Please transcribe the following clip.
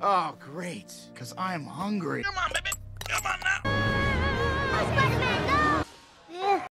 Oh, great. Because I'm hungry. Come on, baby.